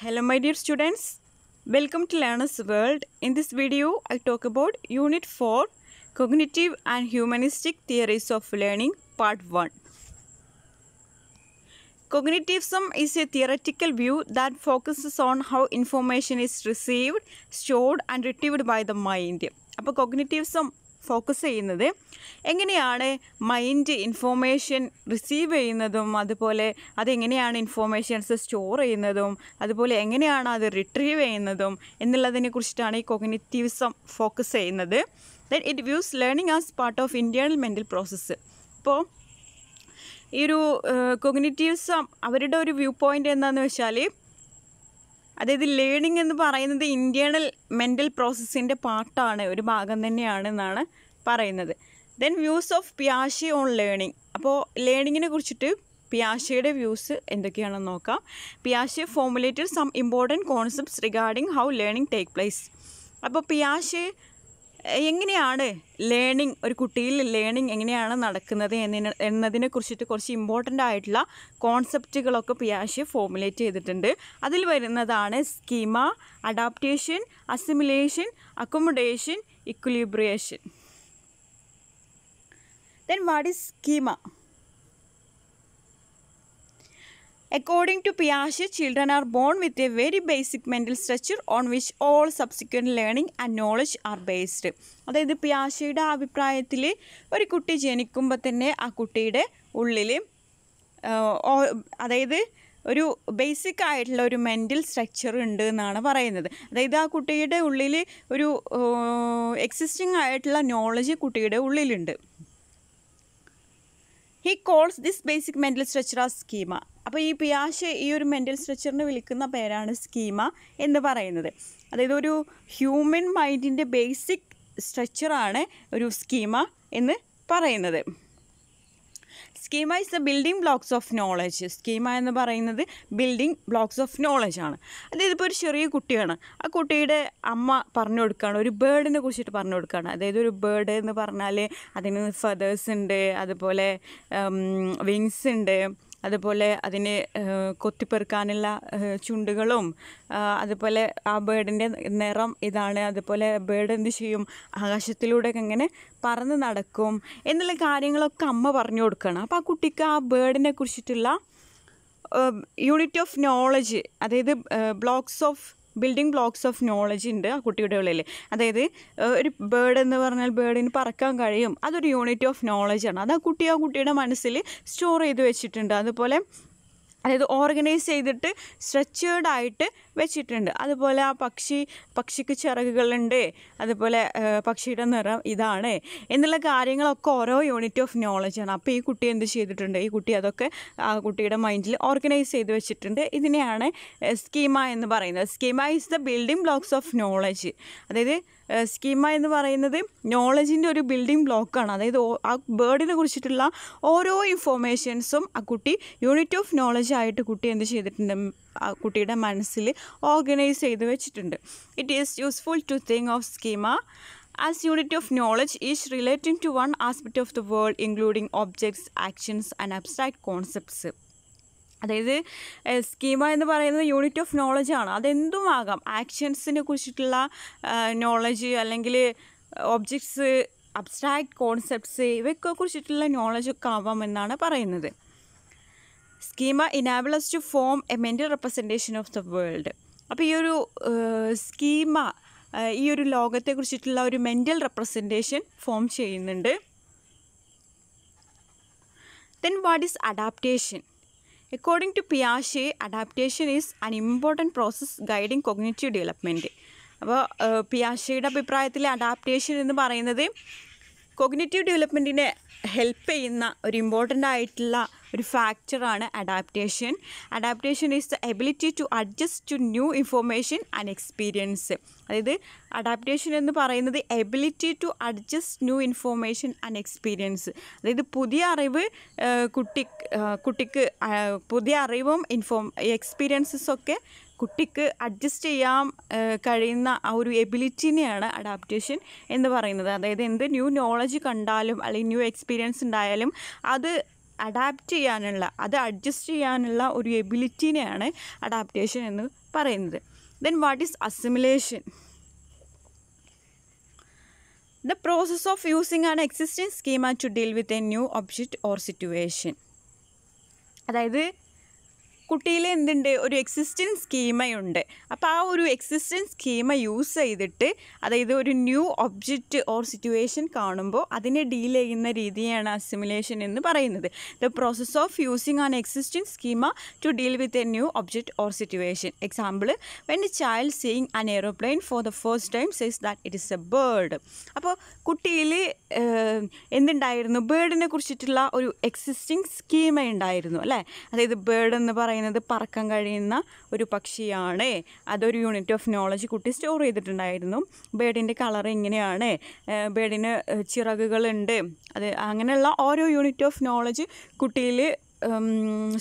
Hello my dear students, welcome to Learner's World. In this video, I talk about Unit 4 Cognitive and Humanistic Theories of Learning Part 1. Cognitivism is a theoretical view that focuses on how information is received, stored and retrieved by the mind. അപ്പോൾ കോഗ്നിറ്റീവ്സം focus ചെയ്യുന്നത്. എങ്ങനെയാണ് mind information receive ചെയ്യുന്നതും അതുപോലെ അതെങ്ങനെയാണ് informations store ചെയ്യുന്നതും അതുപോലെ എങ്ങനെയാണ് അത് റിട്രീവ് ചെയ്യുന്നതും എന്നുള്ളതിനെ കുറിച്ചിട്ടാണ് ഈ കൊഗ്നിറ്റീവ്സം ഫോക്കസ് ചെയ്യുന്നത്. Then it views learning as part of internal mental process ഇപ്പോൾ ഈ ഒരു കൊഗ്നിറ്റീവ്സം അവരുടെ ഒരു വ്യൂ പോയിന്റ് എന്താണെന്ന് വെച്ചാൽ അതായത് ലേണിംഗ് എന്ന് പറയുന്നത് ഇന്റേണൽ മെന്റൽ പ്രോസസ്സിന്റെ പാർട്ടാണ് ഒരു ഭാഗം തന്നെയാണെന്നാണ് പറയുന്നത്. ദെൻ വ്യൂസ് ഓഫ് പിയാഷി ഓൺ ലേണിംഗ് അപ്പോൾ ലേണിങ്ങിനെ കുറിച്ചിട്ട് പിയാഷയുടെ വ്യൂസ് എന്തൊക്കെയാണെന്ന് നോക്കാം. പിയാഷെ formulated some important concepts regarding how learning take place അപ്പോൾ പിയാഷെ എങ്ങനെയാണ് ലേണിംഗ് ഒരു കുട്ടിയിൽ ലേണിംഗ് എങ്ങനെയാണ് നടക്കുന്നത് എന്നതിനെ എന്നതിനെ കുറിച്ചിട്ട് കുറച്ച് ഇമ്പോർട്ടന്റ് ആയിട്ടുള്ള കോൺസെപ്റ്റുകളൊക്കെ പിയാഷെ ഫോമുലേറ്റ് ചെയ്തിട്ടുണ്ട്. അതിൽ വരുന്നതാണ് schema adaptation assimilation accommodation equilibration then what is schema According to Piaget, children are born with a very basic mental structure on which all subsequent learning and knowledge are based. അതായത് പിയാഷയുടെ അഭിപ്രായത്തിൽ ഒരു കുട്ടി ജനിക്കുമ്പോൾ തന്നെ ആ കുട്ടിയുടെ ഉള്ളിൽ അതായത് ഒരു ബേസിക് ആയിട്ടുള്ള ഒരു മെന്റൽ സ്ട്രക്ചർ ഉണ്ട് എന്നാണ് പറയുന്നത് അതായത് ആ കുട്ടിയുടെ ഉള്ളിൽ ഒരു എക്സിസ്റ്റിംഗ് ആയിട്ടുള്ള നോളജ് കുട്ടിയുടെ ഉള്ളിലുണ്ട് he calls this basic mental structure ആ സ്കീമ അപ്പോൾ ഈ പിയാഷ് ഈ ഒരു മെന്റൽ സ്ട്രെച്ചറിന് വിളിക്കുന്ന പേരാണ് സ്കീമ എന്ന് പറയുന്നത്. അതായത് ഒരു ഹ്യൂമൻ മൈൻഡിന്റെ ബേസിക് സ്ട്രക്ചറാണ് ഒരു സ്കീമ എന്ന് പറയുന്നത്. Schema is the building blocks of knowledge schema എന്ന് പറയുന്നത് ബിൽഡിംഗ് ബ്ലോക്സ് ഓഫ് നോളജ് ആണ്. അതായത് ഇപ്പോൾ ഒരു ചെറിയ കുട്ടിയാണ്. ആ കുട്ടിയുടെ അമ്മ പറഞ്ഞു കൊടുക്കുകയാണ്. ഒരു ബേർഡിനെ കുറിച്ചിട്ട് പറഞ്ഞു കൊടുക്കുകയാണ്. അതായത് ഒരു ബേർഡ് എന്ന് പറഞ്ഞാൽ അതിന് ഫെതേഴ്സ് ഉണ്ട് അതുപോലെ വിങ്സ് ഉണ്ട്. അതുപോലെ അതിനെ കൊത്തിപ്പെറുക്കാനുള്ള ചുണ്ടുകളും അതുപോലെ ആ ബേർഡിന്റെ നിറം ഇതാണ്. അതുപോലെ ബേർഡ് എന്ത് ചെയ്യും? ആകാശത്തിലൂടെയൊക്കെ എങ്ങനെ പറന്ന് നടക്കും. എന്നുള്ള കാര്യങ്ങളൊക്കെ അമ്മ പറഞ്ഞു കൊടുക്കണം. അപ്പോൾ ആ കുട്ടിക്ക് ആ ബേർഡിനെ കുറിച്ചിട്ടുള്ള യൂണിറ്റ് ഓഫ് നോളജ് അതായത് blocks of building blocks of knowledge ഉണ്ട് ആ കുട്ടിയുടെ ഉള്ളിൽ അതായത് ഒരു ബേർഡ് എന്ന് പറഞ്ഞാൽ ബേർഡിന് പറക്കാൻ കഴിയും. അതൊരു യൂണിറ്റ് ഓഫ് നോളജാണ് അത് ആ കുട്ടി ആ കുട്ടിയുടെ മനസ്സിൽ സ്റ്റോർ ചെയ്ത് വെച്ചിട്ടുണ്ട്. അതുപോലെ അതായത് ഓർഗനൈസ് ചെയ്തിട്ട് സ്ട്രെച്ചേർഡായിട്ട് വെച്ചിട്ടുണ്ട്. അതുപോലെ ആ പക്ഷി പക്ഷിക്ക് ചിറകുകളുണ്ട്. അതുപോലെ പക്ഷിയുടെ നിറം ഇതാണ്. എന്നുള്ള കാര്യങ്ങളൊക്കെ ഓരോ യൂണിറ്റ് ഓഫ് നോളജാണ് അപ്പോൾ ഈ കുട്ടി എന്ത് ചെയ്തിട്ടുണ്ട്? ഈ കുട്ടി അതൊക്കെ ആ കുട്ടിയുടെ മൈൻഡിൽ ഓർഗനൈസ് ചെയ്ത് വെച്ചിട്ടുണ്ട്. ഇതിനെയാണ് സ്കീമ എന്ന് പറയുന്നത്. Schema is the building blocks of knowledge. അതായത് സ്കീമ എന്ന് പറയുന്നത് നോളജിന്റെ ഒരു ബിൽഡിംഗ് ബ്ലോക്കാണ് അതായത് ആ ബേർഡിനെ കുറിച്ചിട്ടുള്ള ഓരോ ഇൻഫോർമേഷൻസും ആ കുട്ടി യൂണിറ്റ് ഓഫ് നോളജ് ആയിട്ട് കുട്ടി എന്ത് ചെയ്തിട്ടുണ്ട്? ആ കുട്ടിയുടെ മനസ്സിൽ ഓർഗനൈസ് ചെയ്ത് വെച്ചിട്ടുണ്ട്. It is useful to think of schema as unit of knowledge is relating to one aspect of the world including objects actions and abstract concepts അതായത് സ്കീമ എന്ന് പറയുന്നത് യൂണിറ്റ് ഓഫ് നോളജ് ആണ്. അതെന്തും ആകാം. ആക്ഷൻസിനെ കുറിച്ചിട്ടുള്ള നോളജ് അല്ലെങ്കിൽ objects abstract concepts ഇവയൊക്കെ കുറിച്ചിട്ടുള്ള നോളജൊക്കെ ആവാം എന്നാണ് പറയുന്നത്. Schema enables to form a mental representation of the world. അപ്പോൾ ഈ ഒരു സ്കീമ ഈ ഒരു ലോകത്തെ കുറിച്ചിട്ടുള്ള ഒരു മെന്റൽ റെപ്രസെന്റേഷൻ ഫോം ചെയ്യുന്നുണ്ട്. Then what is adaptation? According to പിയാഷെ adaptation is an important process guiding cognitive development അപ്പോൾ പിയാഷയുടെ അഭിപ്രായത്തിൽ അഡാപ്റ്റേഷൻ എന്ന് പറയുന്നത് കൊഗ്നേറ്റീവ് ഡെവലപ്മെന്റിനെ ഹെൽപ്പ് ചെയ്യുന്ന ഒരു ഇമ്പോർട്ടന്റ് ആയിട്ടുള്ള ഒരു ഫാക്ടറാണ് adaptation adaptation is the ability to adjust to new information and experience അതായത് അഡാപ്റ്റേഷൻ എന്ന് പറയുന്നത് ability to adjust new information and experience അതായത് പുതിയ അറിവ് കുട്ടി കുട്ടിക്ക് പുതിയ അറിവും ഇൻഫോം എക്സ്പീരിയൻസസൊക്കെ കുട്ടിക്ക് അഡ്ജസ്റ്റ് ചെയ്യാൻ കഴിയുന്ന ആ ഒരു എബിലിറ്റിനെയാണ് അഡാപ്റ്റേഷൻ എന്ന് പറയുന്നത്. അതായത് എന്ത് ന്യൂ നോളജ് കണ്ടാലും അല്ലെങ്കിൽ ന്യൂ എക്സ്പീരിയൻസ് ഉണ്ടായാലും അത് അഡാപ്റ്റ് ചെയ്യാനുള്ള അത് അഡ്ജസ്റ്റ് ചെയ്യാനുള്ള ഒരു എബിലിറ്റിനെയാണ് അഡാപ്റ്റേഷൻ എന്ന് പറയുന്നത്. Then what is assimilation the process of using an existing schema to deal with a new object or situation അതായത് കുട്ടിയിൽ എന്തുണ്ട്? ഒരു എക്സിസ്റ്റൻസ് സ്കീമയുണ്ട്. അപ്പോൾ ആ ഒരു എക്സിസ്റ്റൻസ് സ്കീമ യൂസ് ചെയ്തിട്ട് അതായത് ഒരു ന്യൂ ഒബ്ജക്റ്റ് ഓർ സിറ്റുവേഷൻ കാണുമ്പോൾ അതിനെ ഡീൽ ചെയ്യുന്ന രീതിയാണ് അസിമുലേഷൻ എന്ന് പറയുന്നത്. The process of using an existence schema to deal with a new object or situation example when a child seeing an aeroplane for the first time says that it is a bird അപ്പോൾ കുട്ടിയിൽ എന്തുണ്ടായിരുന്നു? ബേർഡിനെ കുറിച്ചിട്ടുള്ള ഒരു existing schema ഉണ്ടായിരുന്നു അല്ലേ? അതായത് bird എന്ന് പറയുന്നത് പറക്കാൻ കഴിയുന്ന ഒരു പക്ഷിയാണ്. അതൊരു യൂണിറ്റ് ഓഫ് നോളജ് കുട്ടി സ്റ്റോർ ചെയ്തിട്ടുണ്ടായിരുന്നു. ബേഡിന്റെ കളർ ഇങ്ങനെയാണ്. ബേഡിന് ചിറകുകളുണ്ട്. അത് അങ്ങനെയുള്ള ഓരോ യൂണിറ്റ് ഓഫ് നോളജ് കുട്ടിയിൽ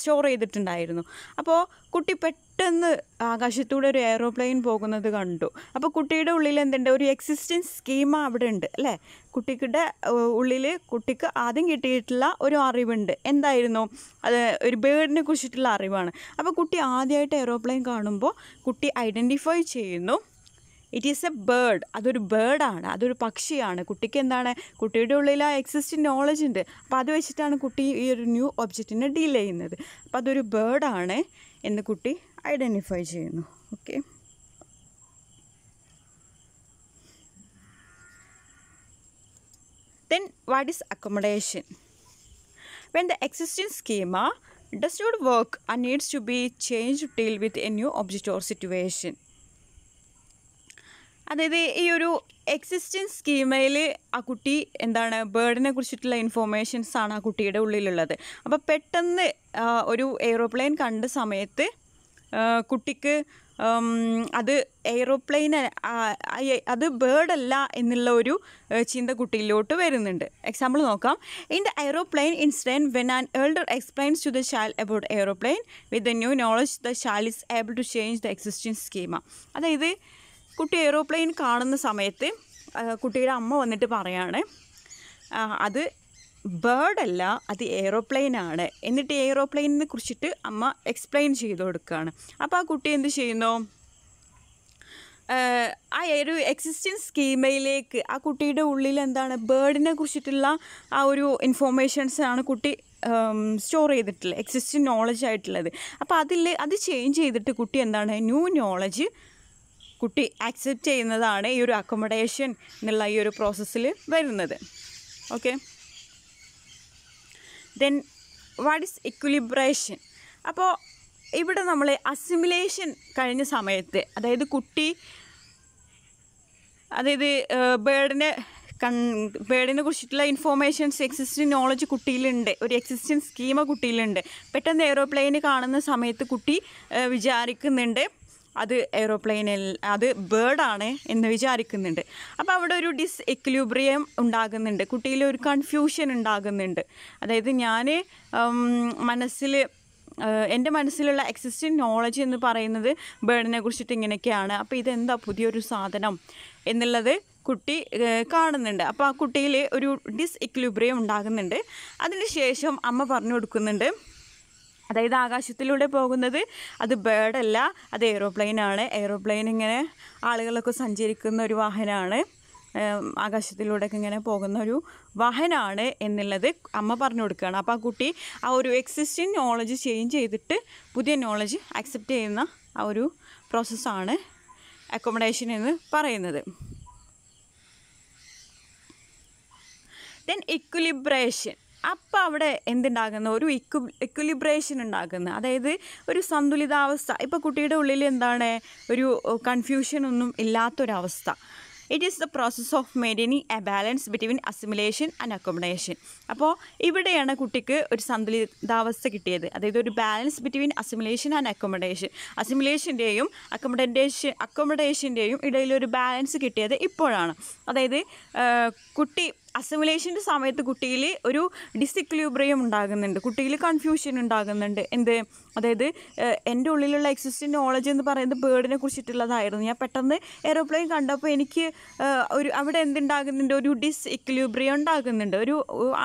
സ്റ്റോർ ചെയ്തിട്ടുണ്ടായിരുന്നു. അപ്പോൾ കുട്ടി പെട്ടെന്ന് ആകാശത്തൂടെ ഒരു എയറോപ്ലെയിൻ പോകുന്നത് കണ്ടു. അപ്പോൾ കുട്ടിയുടെ ഉള്ളിൽ എന്തുണ്ട്? ഒരു എക്സിസ്റ്റൻസ് സ്കീമ അവിടെ ഉണ്ട് അല്ലേ? കുട്ടിയുടെ ഉള്ളിൽ കുട്ടിക്ക് ആദ്യം കിട്ടിയിട്ടുള്ള ഒരു അറിവുണ്ട്. എന്തായിരുന്നു? അത് ഒരു ബേർഡിനെ കുറിച്ചിട്ടുള്ള അറിവാണ്. അപ്പോൾ കുട്ടി ആദ്യമായിട്ട് എയറോപ്ലെയിൻ കാണുമ്പോൾ കുട്ടി ഐഡന്റിഫൈ ചെയ്യുന്നു. ഇറ്റ് ഈസ് എ ബേർഡ് അതൊരു ബേർഡാണ് അതൊരു പക്ഷിയാണ്. കുട്ടിക്ക് എന്താണ്? കുട്ടിയുടെ ഉള്ളിൽ ആ എക്സിസ്റ്റിംഗ് നോളജ് ഉണ്ട്. അപ്പോൾ അത് വെച്ചിട്ടാണ് കുട്ടി ഈ ഒരു ന്യൂ ഒബ്ജക്റ്റിനെ ഡീൽ ചെയ്യുന്നത്. അപ്പോൾ അതൊരു ബേർഡാണ് എന്ന് കുട്ടി ഐഡന്റിഫൈ ചെയ്യുന്നു. Okay then what is accommodation when the existing schema does not work and needs to be changed to deal with a new object or situation. അതായത് ഈ ഒരു എക്സിസ്റ്റൻസ് സ്കീമയിൽ ആ കുട്ടി എന്താണ് ബേർഡിനെ കുറിച്ചിട്ടുള്ള ഇൻഫോർമേഷൻസ് ആണ് ആ കുട്ടിയുടെ ഉള്ളിലുള്ളത്. അപ്പോൾ പെട്ടെന്ന് ഒരു എയ്റോപ്ലെയിൻ കണ്ട സമയത്ത് കുട്ടിക്ക് അത് എയ്റോപ്ലെയിൻ അത് ബേർഡല്ല എന്നുള്ള ഒരു ചിന്ത കുട്ടിയിലോട്ട് വരുന്നുണ്ട്. എക്സാമ്പിൾ നോക്കാം. In the aeroplane incident when an elder explains to the child about aeroplane with the new knowledge the child is able to change the existence schema അതായത് കുട്ടി എയ്റോപ്ലെയിൻ കാണുന്ന സമയത്ത് കുട്ടിയുടെ അമ്മ വന്നിട്ട് പറയാണ് അത് ബേർഡല്ല അത് എയ്റോപ്ലെയിൻ ആണ്. എന്നിട്ട് എയ്റോപ്ലെയിനിനെ കുറിച്ചിട്ട് അമ്മ എക്സ്പ്ലെയിൻ ചെയ്ത് കൊടുക്കുകയാണ് അപ്പോൾ ആ കുട്ടി എന്ത് ചെയ്യുന്നു? ആ ഒരു എക്സിസ്റ്റൻസ് സ്കീമയിലേക്ക് ആ കുട്ടിയുടെ ഉള്ളിൽ എന്താണ് ബേർഡിനെ കുറിച്ചിട്ടുള്ള ആ ഒരു ഇൻഫോർമേഷൻസ് ആണ് കുട്ടി സ്റ്റോർ ചെയ്തിട്ടുള്ളത് എക്സിസ്റ്റിംഗ് നോളജ് ആയിട്ടുള്ളത്. അപ്പോൾ അതിൽ അത് ചേഞ്ച് ചെയ്തിട്ട് കുട്ടി എന്താണ് ന്യൂ നോളജ് കുട്ടി ആക്സെപ്റ്റ് ചെയ്യുന്നതാണ് ഈ ഒരു അക്കോമഡേഷൻ എന്നുള്ള ഈ ഒരു പ്രോസസ്സിൽ വരുന്നത്. Okay then what is equilibration അപ്പോൾ ഇവിടെ നമ്മൾ അസിമുലേഷൻ കഴിഞ്ഞ സമയത്ത് അതായത് കുട്ടി അതായത് ബേർഡിനെ കൺ ബേർഡിനെ കുറിച്ചിട്ടുള്ള ഇൻഫോർമേഷൻസ് എക്സിസ്റ്റിംഗ് നോളജ് കുട്ടിയിലുണ്ട്. ഒരു എക്സിസ്റ്റിംഗ് സ്കീമ കുട്ടിയിലുണ്ട്. പെട്ടെന്ന് എയ്റോപ്ലെയിന് കാണുന്ന സമയത്ത് കുട്ടി വിചാരിക്കുന്നുണ്ട്. അത് എയ്റോപ്ലെയിനിൽ അത് ബേർഡാണ് എന്ന് വിചാരിക്കുന്നുണ്ട്. അപ്പോൾ അവിടെ ഒരു ഡിസ് എക്വിലിബ്രിയം ഉണ്ടാകുന്നുണ്ട്. കുട്ടിയിൽ ഒരു കൺഫ്യൂഷൻ ഉണ്ടാകുന്നുണ്ട്. അതായത് ഞാൻ മനസ്സിൽ എന്റെ മനസ്സിലുള്ള എക്സിസ്റ്റിംഗ് നോളജ് എന്ന് പറയുന്നത് ബേർഡിനെ കുറിച്ചിട്ട് ഇങ്ങനെയൊക്കെയാണ്. അപ്പോൾ ഇതെന്താ പുതിയൊരു സാധനം എന്നുള്ളത് കുട്ടി കാണുന്നുണ്ട്. അപ്പോൾ ആ കുട്ടിയിൽ ഒരു ഡിസ് എക്ലൂബ്രിയം ഉണ്ടാകുന്നുണ്ട്. അതിന് ശേഷം അമ്മ പറഞ്ഞു കൊടുക്കുന്നുണ്ട് അതായത് ആകാശത്തിലൂടെ പോകുന്നത് അത് ബേർഡല്ല അത് എയ്റോപ്ലെയിൻ ആണ്. എയ്റോപ്ലെയിൻ ഇങ്ങനെ ആളുകളൊക്കെ സഞ്ചരിക്കുന്ന ഒരു വാഹനമാണ് ആകാശത്തിലൂടെ ആകാശത്തിലൂടെയൊക്കെ ഇങ്ങനെ പോകുന്ന ഒരു വാഹനമാണ് എന്നുള്ളത് അമ്മ പറഞ്ഞു കൊടുക്കുകയാണ്. അപ്പോൾ ആ കുട്ടി ആ ഒരു എക്സിസ്റ്റിംഗ് നോളജ് ചേഞ്ച് ചെയ്തിട്ട് പുതിയ നോളജ് അക്സെപ്റ്റ് ചെയ്യുന്ന ആ ഒരു പ്രോസസ്സാണ് അക്കോമഡേഷൻ എന്ന് പറയുന്നത്. ദെൻ ഇക്വിലിബ്രേഷൻ അപ്പം അവിടെ എന്തുണ്ടാകുന്ന? ഒരു ഇക്വ ഇക്വിലിബ്രേഷൻ ഉണ്ടാകുന്നു. അതായത് ഒരു സന്തുലിതാവസ്ഥ. ഇപ്പോൾ കുട്ടിയുടെ ഉള്ളിൽ എന്താണ്? ഒരു കൺഫ്യൂഷൻ ഒന്നും ഇല്ലാത്തൊരവസ്ഥ. It is the process of maintaining a balance between assimilation and accommodation അപ്പോൾ ഇവിടെയാണ് കുട്ടിക്ക് ഒരു സന്തുലിതാവസ്ഥ കിട്ടിയത്. അതായത് ഒരു balance between assimilation and accommodation അസിമുലേഷന്റെയും accommodation അക്കോമഡേഷന്റെയും ഇടയിൽ ഒരു ബാലൻസ് കിട്ടിയത് ഇപ്പോഴാണ്. അതായത് കുട്ടി അസിമുലേഷന്റെ സമയത്ത് കുട്ടിയിൽ ഒരു ഡിസിക്ലൂബ്രിയം ഉണ്ടാകുന്നുണ്ട്. കുട്ടിയിൽ കൺഫ്യൂഷൻ ഉണ്ടാകുന്നുണ്ട്. എന്ത്? അതായത് എന്റെ ഉള്ളിലുള്ള എക്സിസ്റ്റിംഗ് നോളജ് എന്ന് പറയുന്നത് ബേർഡിനെ കുറിച്ചിട്ടുള്ളതായിരുന്നു. ഞാൻ പെട്ടെന്ന് എയ്റോപ്ലെയിൻ കണ്ടപ്പോൾ എനിക്ക് ഒരു അവിടെ എന്തുണ്ടാകുന്നുണ്ട്? ഒരു ഡിസ് ഇക്ലിബ്രിയം ഉണ്ടാകുന്നുണ്ട്. ഒരു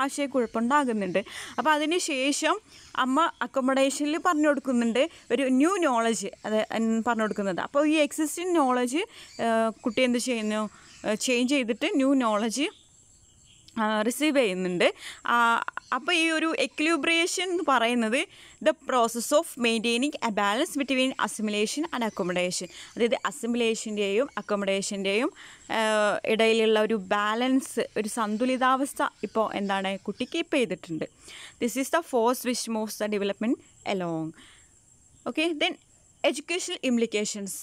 ആശയക്കുഴപ്പം ഉണ്ടാകുന്നുണ്ട് അപ്പോൾ അതിന് ശേഷം അമ്മ അക്കോമഡേഷനിൽ പറഞ്ഞു കൊടുക്കുന്നുണ്ട് ഒരു ന്യൂ നോളജ് അത് പറഞ്ഞു കൊടുക്കുന്നത്. അപ്പോൾ ഈ എക്സിസ്റ്റിങ് നോളജ് കുട്ടി എന്ത് ചെയ്യുന്നു? ചേഞ്ച് ചെയ്തിട്ട് ന്യൂ നോളജ് റിസീവ് ചെയ്യുന്നുണ്ട്. അപ്പോൾ ഈ ഒരു എക്ലൂബ്രിയേഷൻ എന്ന് പറയുന്നത് the process of maintaining a balance between assimilation and accommodation അതായത് അസിമുലേഷന്റെയും അക്കോമഡേഷന്റെയും ഇടയിലുള്ള ഒരു ബാലൻസ് ഒരു സന്തുലിതാവസ്ഥ ഇപ്പോൾ എന്താണ് കുട്ടി കീപ്പ് ചെയ്തിട്ടുണ്ട്. This is the force which moves the development along okay then educational implications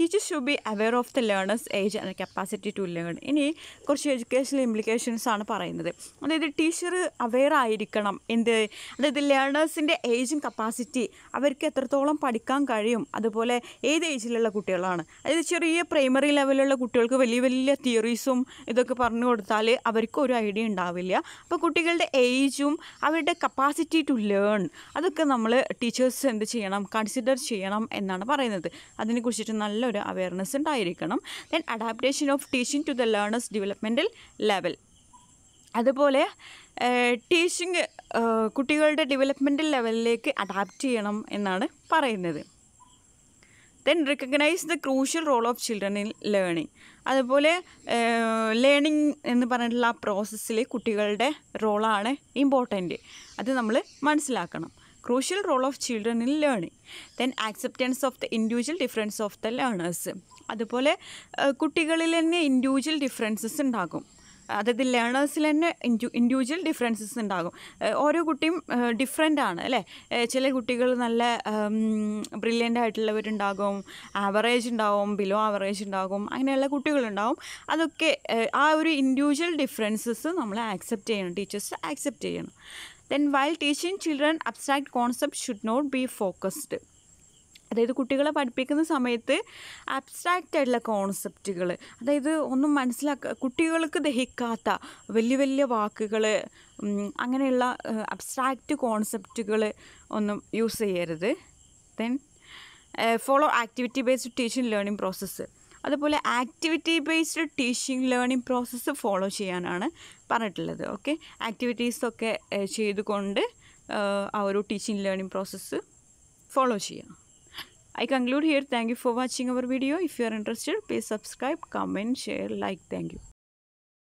teachers should be aware of the learners age and capacity to learn ഇനി കുറച്ച് എഡ്യൂക്കേഷണൽ ഇംപ്ലിക്കേഷൻസ് ആണ് പറയുന്നത്. അതായത് ടീച്ചർ അവെയർ ആയിരിക്കണം. എന്ത്? അതായത് ലേണേഴ്സിന്റെ ഏജും കപ്പാസിറ്റി അവർക്ക് എത്രത്തോളം പഠിക്കാൻ കഴിയും? അതുപോലെ ഏത് ഏജിലുള്ള കുട്ടികളാണ്? അതായത് ചെറിയ പ്രൈമറി ലെവലിലുള്ള കുട്ടികൾക്ക് വലിയ വലിയ തിയറീസും ഇതൊക്കെ പറഞ്ഞു കൊടുത്താൽ അവർക്ക് ഒരു ഐഡിയ ഉണ്ടാവില്ല. അപ്പോൾ കുട്ടികളുടെ ഏജും അവരുടെ കപ്പാസിറ്റി ടു ലേൺ അതൊക്കെ നമ്മൾ ടീച്ചേഴ്സ് എന്ത് ചെയ്യണം? കൺസിഡർ ചെയ്യണം എന്നാണ് പറയുന്നത്. അതിനെക്കുറിച്ചിട്ട് നല്ലൊരു അവയർനെസ് ഉണ്ടായിരിക്കണം. Then adaptation of teaching to the learners developmental level അതുപോലെ ടീച്ചിങ് കുട്ടികളുടെ ഡെവലപ്മെന്റൽ ലെവലിലേക്ക് അഡാപ്റ്റ് ചെയ്യണം എന്നാണ് പറയുന്നത്. Then recognise the crucial role of children in learning അതുപോലെ ലേണിംഗ് എന്ന് പറഞ്ഞിട്ടുള്ള ആ പ്രോസസ്സിൽ കുട്ടികളുടെ റോളാണ് ഇമ്പോർട്ടന്റ് അത് നമ്മൾ മനസ്സിലാക്കണം. Crucial role of children in learning then acceptance of the individual difference of the learners അതുപോലെ കുട്ടികളിൽ തന്നെ ഇൻഡിവിജ്വൽ ഡിഫറൻസസ് ഉണ്ടാകും. അതായത് ലേണേഴ്സിൽ തന്നെ ഇൻഡു ഇൻഡിവിജ്വൽ ഡിഫറൻസസ് ഉണ്ടാകും. ഓരോ കുട്ടിയും ഡിഫറെന്റ് ആണ് അല്ലേ? ചില കുട്ടികൾ നല്ല ബ്രില്യന്റ് ആയിട്ടുള്ളവരുണ്ടാകും ആവറേജ് ഉണ്ടാവും ബിലോ ആവറേജ് ഉണ്ടാകും അങ്ങനെയുള്ള കുട്ടികളുണ്ടാവും. അതൊക്കെ ആ ഒരു ഇൻഡിവിജ്വൽ ഡിഫറൻസസ് നമ്മൾ ആക്സെപ്റ്റ് ചെയ്യണം ടീച്ചേഴ്സ് ആക്സെപ്റ്റ് ചെയ്യണം. Then while teaching children abstract concept should not be focused അതായത് കുട്ടികളെ പഠിപ്പിക്കുന്ന സമയത്ത് അബ്സ്ട്രാക്റ്റ് ആയിട്ടുള്ള കോൺസെപ്റ്റുകൾ അതായത് ഒന്നും മനസ്സിലാക്ക കുട്ടികൾക്ക് ദഹിക്കാത്ത വലിയ വലിയ വാക്കുകൾ അങ്ങനെയുള്ള അബ്സ്ട്രാക്റ്റ് കോൺസെപ്റ്റുകൾ ഒന്നും യൂസ് ചെയ്യരുത്. Then follow activity based teaching learning process അതുപോലെ activity based teaching learning process follow ചെയ്യാനാണ് പറഞ്ഞിട്ടുള്ളത് ഓക്കെ ആക്ടിവിറ്റീസൊക്കെ ചെയ്തുകൊണ്ട് ആ ഒരു ടീച്ചിങ് ലേണിംഗ് പ്രോസസ്സ് ഫോളോ ചെയ്യുക I conclude here thank you for watching our video if you are interested please subscribe comment share like thank you